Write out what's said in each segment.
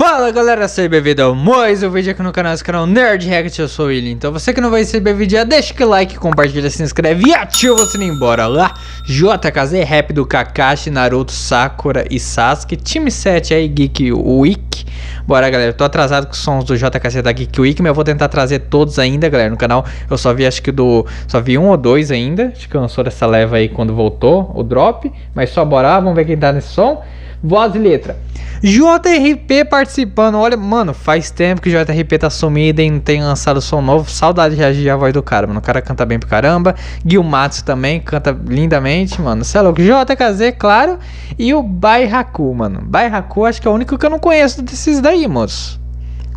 Fala galera, seja bem-vindo a mais um vídeo aqui no canal, esse canal Nerd React, eu sou o William. Então você que não vai receber vídeo, já deixa o like, compartilha, se inscreve e ativa o sininho, bora lá. JKZ, Rap do Kakashi, Naruto, Sakura e Sasuke. Time 7 aí, Geek Week. Bora galera, tô atrasado com os sons do JKZ da Geek Week, mas eu vou tentar trazer todos ainda galera no canal. Eu só vi acho que do, só vi um ou dois ainda, acho que lançou dessa leva aí quando voltou o drop. Mas só bora lá, vamos ver quem tá nesse som Voz e letra JRP participando, olha, mano, faz tempo que JRP tá sumido e não tem lançado som novo. Saudade de reagir a voz do cara, mano. O cara canta bem pro caramba. Gilmatsu também canta lindamente, mano. Você é louco. JKZ, claro. E o Baihaku, mano. Baihaku acho que é o único que eu não conheço desses daí, moço.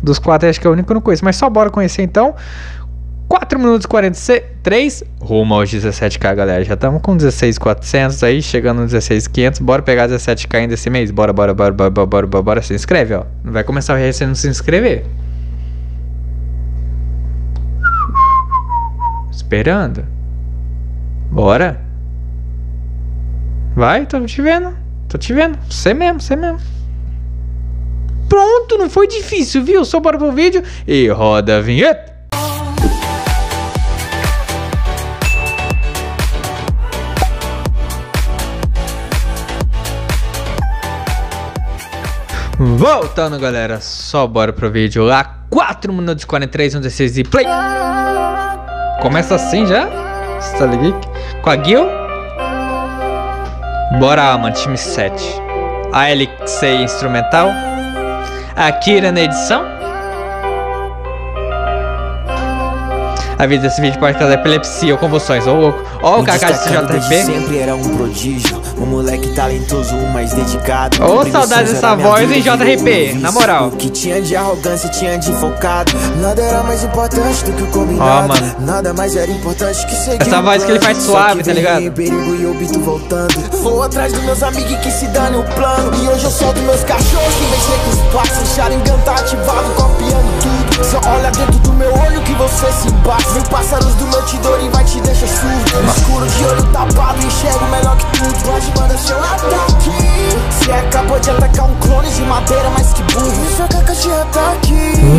Dos quatro, acho que é o único que eu não conheço. Mas só bora conhecer então. 4 minutos e 43, rumo aos 17k, galera. Já estamos com 16,400 aí, chegando no 16,500. Bora pegar 17k ainda esse mês? Bora, bora, bora, bora, bora, bora, bora, bora. Se inscreve, ó. Não vai começar o RS não se inscrever. Esperando. Bora. Vai, tô te vendo. Tô te vendo. Você mesmo, você mesmo. Pronto, não foi difícil, viu? Só bora pro vídeo e roda a vinheta. Voltando, galera, só bora pro vídeo lá. 4 minutos e 43, 1, 16 e play. Começa assim já? Está ligado? Com a Gil. Bora, mano, time 7. A LC instrumental. A Kira na edição. A vida desse vídeo pode trazer epilepsia ou convulsões. Ô, louco. Ó, o Kaká de CJP. sempre era um prodígio. Um moleque talentoso, mais dedicado. Ô, oh, saudade dessa voz em JRP, na moral. Que tinha de arrogância, tinha de focado. Nada era mais importante do que o combinado. Ó, mano. Nada mais era importante que seguir. Essa voz que ele faz suave, tá ligado? perigo e bito voltando. Vou atrás dos meus amigos que se dane o plano. E hoje eu solto meus cachorros que mexer com os passos. Sharingan tá ativado, copiando tudo. Só olha dentro do meu olho que você se embate. Mil pássaros do meu e vai te deixar surdo. No escuro de olho tapado, enxergo melhor que tudo. Pode mandar seu ataque. Se acabou de atacar um clone de madeira, mas que burro. Isso é caca de ataque.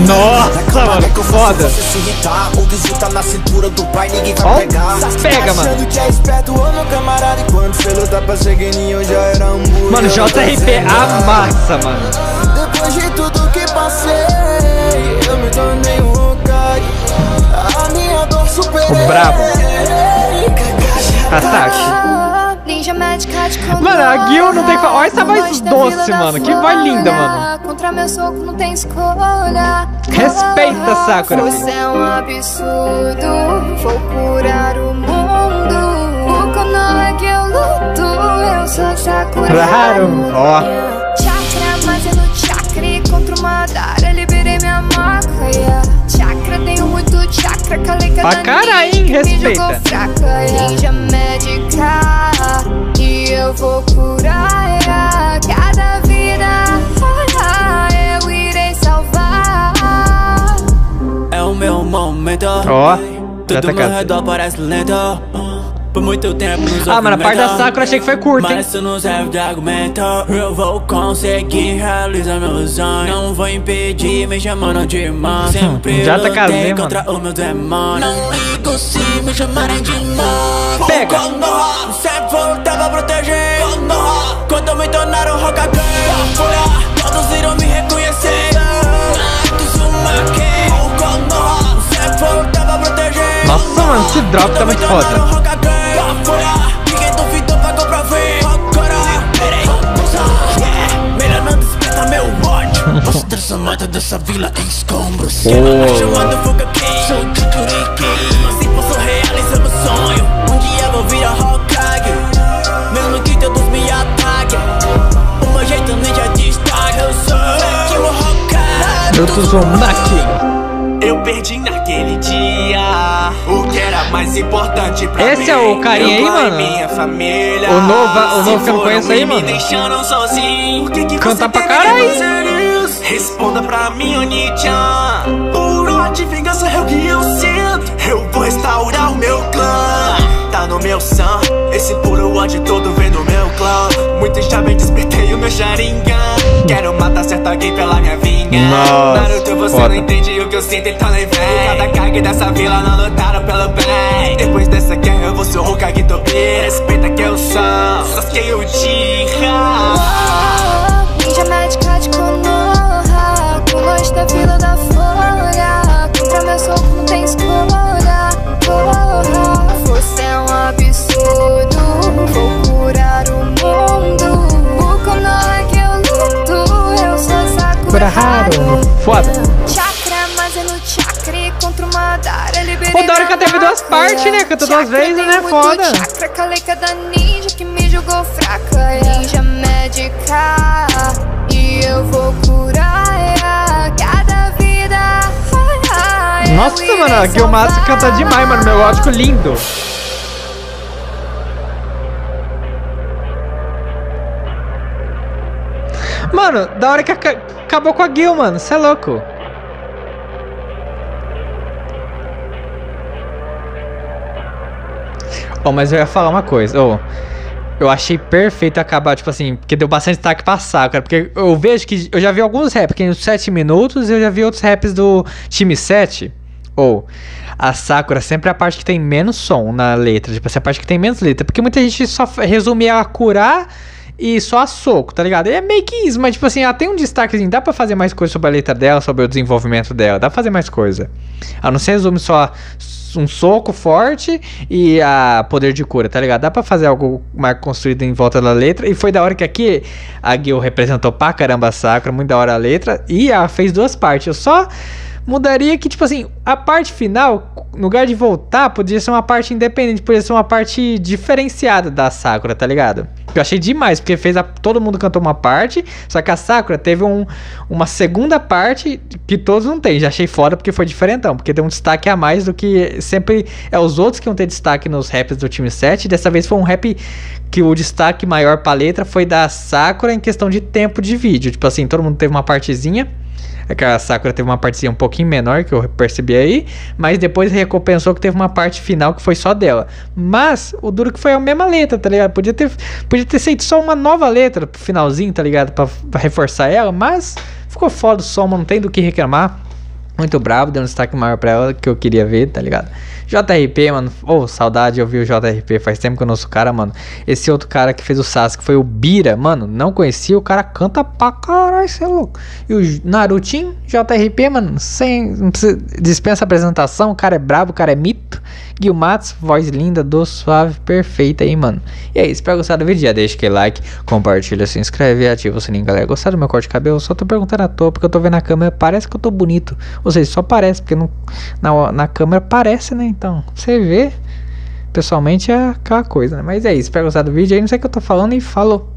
Nossa, mano, que foda. Você se irritar, o visu tá na cintura do pai, ninguém vai Ó, pegar. pega, mano. Achando que é esperto, ô meu camarada. E quando você lutar pra ser gueninho, já era um burro. Mano, JRP amassa, mano. Depois de tudo que passei, eu me tornei um Hokage. A minha dor superei. O brabo. Ataque. Mano, a Gil não tem. Olha essa voz doce, mano. Que voz linda, mano. Contra meu soco não tem escolha. Respeita, Sakura. Você é um absurdo. Vou curar o mundo. O canal é que eu luto. Eu sou Sakura. Claro. Ó. Pra caralho, hein? Respeita. fraca. Ninja médica. E eu vou curar yeah. cada vida. Eu irei salvar. É o meu momento. Ó, já Tudo tá Por muito tempo nos Ah, mano, a parte da Sakura achei que foi curta, hein? Mas isso não serve de argumento. Eu vou conseguir realizar meu sonho. Não vou impedir me chamando de irmão. Sempre Já tá lutei casei, mano. contra o meu demônio. Não ligo se me chamarem de irmão. Pega. Sempre voltei pra proteger. Konoha, quando me tornaram Hokage. Todos irão me reconhecer. Nossa, mano, esse drop tá muito foda. Transformar dessa vila em escombros. Oh. Chamando Fuga King, sou Chikuriki. Assim posso realizar meu sonho. Um dia vou virar Hokage. Mesmo que todos me ataquem. O meu jeito ninja destaque. Eu sou o Hokage. Eu tô Uzumaki. Eu perdi naquele dia mais importante pra Esse mim. é o carinha aí, mano? Minha família. O nova- o novo que eu conheço aí, mano? Sozinho. Que que Canta pra caralho. Responda pra mim, Oni-chan. Por ódio e vingança é o que eu sinto. Eu vou restaurar o meu meu Esse puro ódio todo vem no meu clã. Muito jovem despertei o meu Sharingan Quero matar certo alguém pela minha vingança Nossa, Naruto, você foda. não entende o que eu sinto, então nem vem. Cada Kage dessa vila não lutaram pelo bem. Depois dessa guerra da hora que ela teve duas partes, né? Cantou duas vezes, né? Foda. Chakra, caleca da ninja que me julgou fraca Ninja médica E eu vou curar é, cada vida Nossa, mano, a salvar. canta demais, mano. Melódico lindo. Mano, da hora que aca- acabou com a Gil, mano. Cê é louco. Oh, mas eu ia falar uma coisa. Oh, eu achei perfeito acabar, tipo assim, porque deu bastante destaque pra Sakura. Porque eu vejo que. Eu já vi alguns raps, que nos 7 minutos, eu já vi outros raps do time 7. Ou a Sakura sempre é a parte que tem menos som na letra. Tipo, essa é a parte que tem menos letra. Porque muita gente só resume a curar e só a soco, tá ligado? É meio que isso, mas tipo assim, ela tem um destaquezinho. Dá pra fazer mais coisa sobre a letra dela, sobre o desenvolvimento dela. Dá pra fazer mais coisa. Ela não se resume só um soco forte e a poder de cura, tá ligado? Dá pra fazer algo mais construído em volta da letra. E foi da hora que aqui a Gil representou pra caramba a Sakura, muito da hora a letra. E ela fez duas partes. Eu só mudaria que, tipo assim, a parte final, no lugar de voltar, podia ser uma parte independente, podia ser uma parte diferenciada da Sakura, tá ligado? Eu achei demais, porque fez a, todo mundo cantou uma parte, só que a Sakura teve um, uma segunda parte que todos não têm. Já achei foda porque foi diferentão, porque deu um destaque a mais do que sempre é os outros que vão ter destaque nos raps do time 7. Dessa vez foi um rap que o destaque maior pra letra foi da Sakura em questão de tempo de vídeo. Tipo assim, todo mundo teve uma partezinha. É que a Sakura teve uma partezinha um pouquinho menor que eu percebi aí, mas depois recompensou que teve uma parte final que foi só dela. Mas o duro que foi a mesma letra, tá ligado? Podia ter, podia ter feito só uma nova letra pro finalzinho, tá ligado? Pra, pra reforçar ela, mas ficou foda o som, não tem do que reclamar. Muito bravo, deu um destaque maior pra ela que eu queria ver, tá ligado? JRP, mano, ô, saudade, eu vi o JRP, faz tempo que eu não sou cara, mano. Esse outro cara que fez o Sasuke foi o Bira, mano, não conhecia, o cara canta pra caralho, cê é louco. E o Narutinho, JRP, mano, sem, dispensa apresentação, o cara é brabo, o cara é mito. Guilmatos, voz linda, doce, suave, perfeita aí, mano. E é isso, espero gostar do vídeo, já deixa aquele like, compartilha, se inscreve ativa o sininho, galera. Gostaram do meu corte de cabelo? Só tô perguntando à toa, porque eu tô vendo na câmera, parece que eu tô bonito. Ou seja, só parece, porque não, na, na câmera parece, né? Então, você vê, pessoalmente é aquela coisa, né? Mas é isso, espero gostar do vídeo aí, não sei o que eu tô falando e falou.